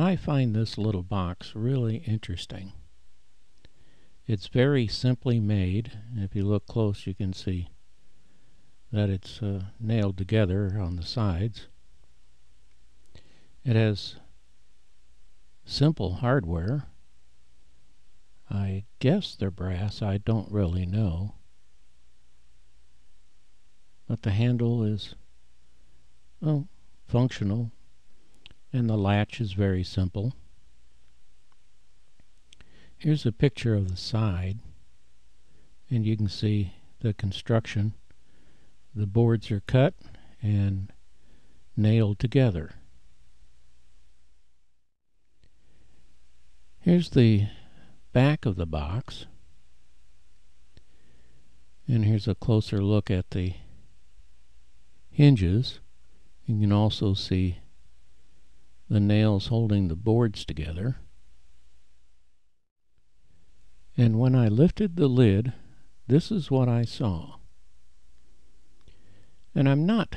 I find this little box really interesting. It's very simply made. If you look close you can see that it's uh, nailed together on the sides. It has simple hardware. I guess they're brass, I don't really know. But the handle is, well, functional and the latch is very simple. Here's a picture of the side and you can see the construction. The boards are cut and nailed together. Here's the back of the box and here's a closer look at the hinges. You can also see the nails holding the boards together. And when I lifted the lid, this is what I saw. And I'm not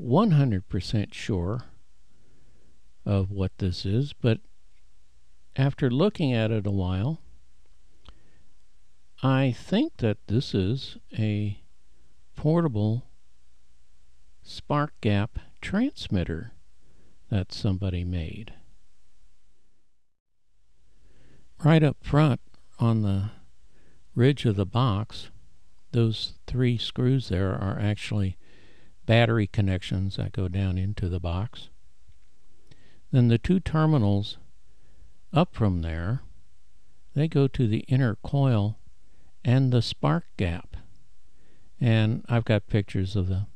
100% sure of what this is, but after looking at it a while, I think that this is a portable spark gap transmitter that somebody made. Right up front on the ridge of the box, those three screws there are actually battery connections that go down into the box. Then the two terminals up from there, they go to the inner coil and the spark gap. And I've got pictures of the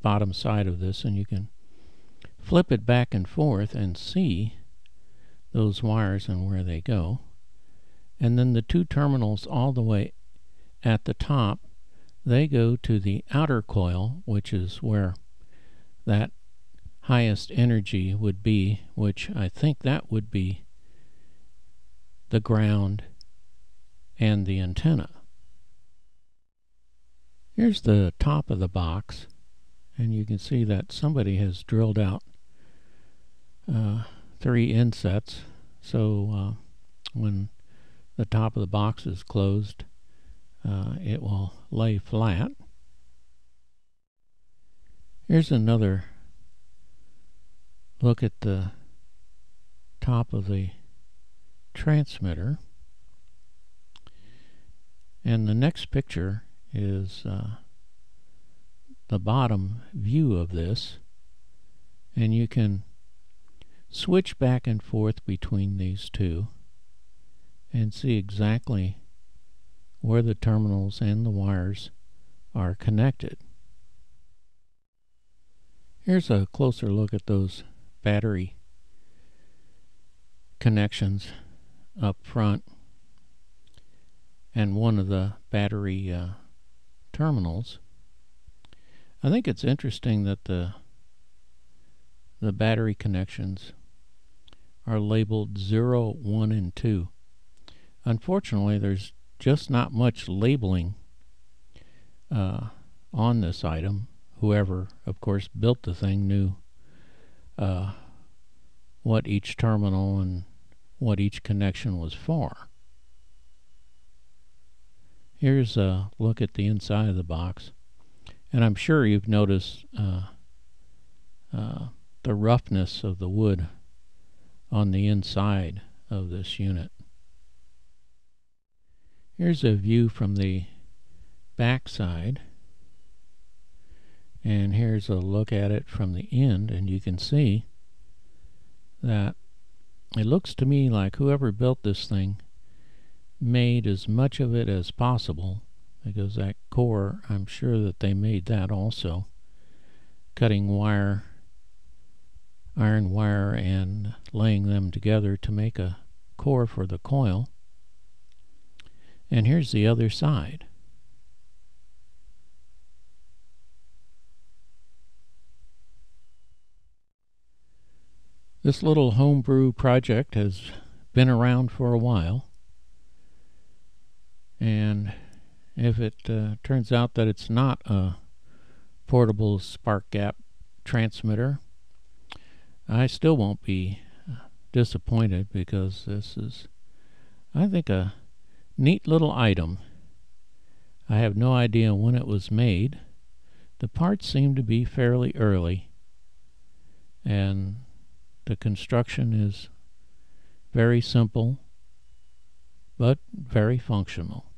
bottom side of this and you can flip it back and forth and see those wires and where they go. And then the two terminals all the way at the top, they go to the outer coil, which is where that highest energy would be, which I think that would be the ground and the antenna. Here's the top of the box, and you can see that somebody has drilled out uh, three insets. So uh, when the top of the box is closed uh, it will lay flat. Here's another look at the top of the transmitter. And the next picture is uh, the bottom view of this. And you can switch back and forth between these two and see exactly where the terminals and the wires are connected. Here's a closer look at those battery connections up front and one of the battery uh, terminals. I think it's interesting that the the battery connections are labeled 0, 1, and 2. Unfortunately, there's just not much labeling uh, on this item. Whoever, of course, built the thing knew uh, what each terminal and what each connection was for. Here's a look at the inside of the box. And I'm sure you've noticed uh, uh, the roughness of the wood on the inside of this unit. Here's a view from the back side and here's a look at it from the end and you can see that it looks to me like whoever built this thing made as much of it as possible because that core I'm sure that they made that also cutting wire iron wire and laying them together to make a core for the coil. And here's the other side. This little homebrew project has been around for a while. And if it uh, turns out that it's not a portable spark gap transmitter, I still won't be disappointed because this is, I think, a neat little item. I have no idea when it was made. The parts seem to be fairly early, and the construction is very simple but very functional.